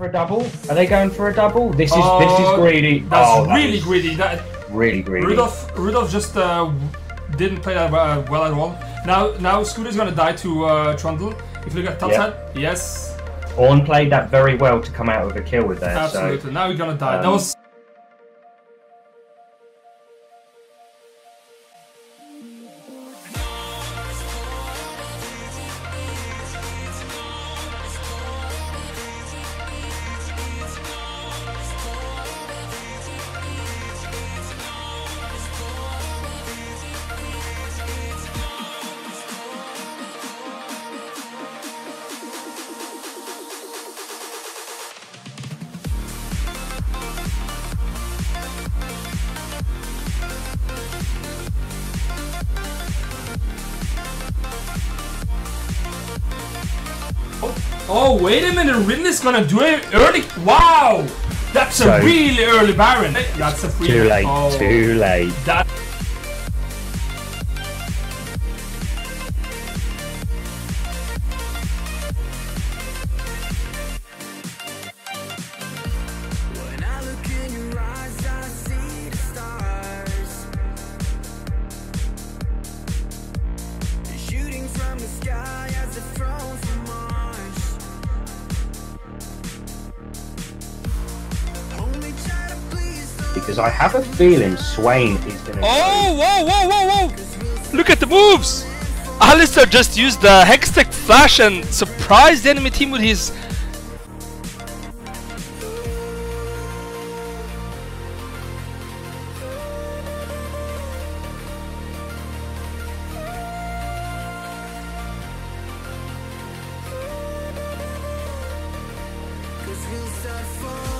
for a double? Are they going for a double? This is this is Oh, greedy. That's oh, that really greedy. That Really greedy. Rudolph Rudolph just uh, didn't play that uh, well at all. Now now Scooter's gonna die to uh, Trundle. If you look at top side, yes, Ornn played that very well to come out with a kill with that. absolutely. now he's gonna die. that um, was Oh, oh, wait a minute. Rin is gonna do it early. Wow! That's So- a really early Baron. That's a free. Too late. Oh, Too late. That. Because I have a feeling Swain is going to. Oh, whoa, whoa, whoa, whoa! Look at the moves! Alistar just used the Hextech Flash and surprised the enemy team with his... Cause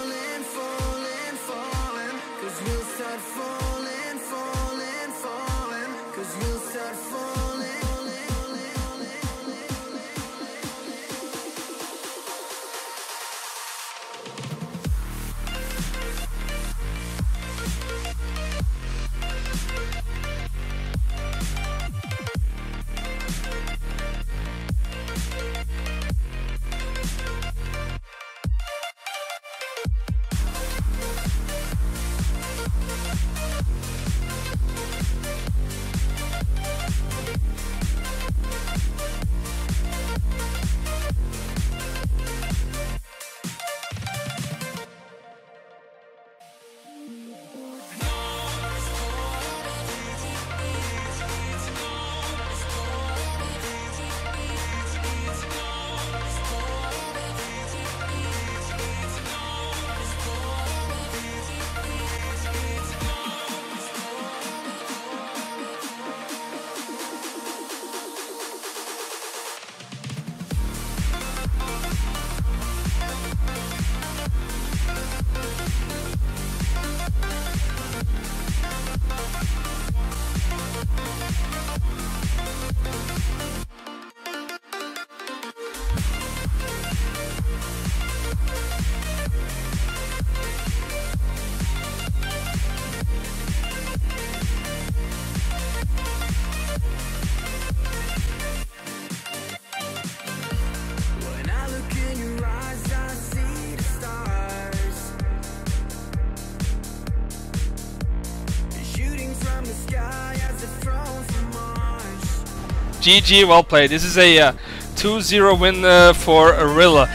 GG, well played. This is a uh, 2-0 win uh, for Arilla.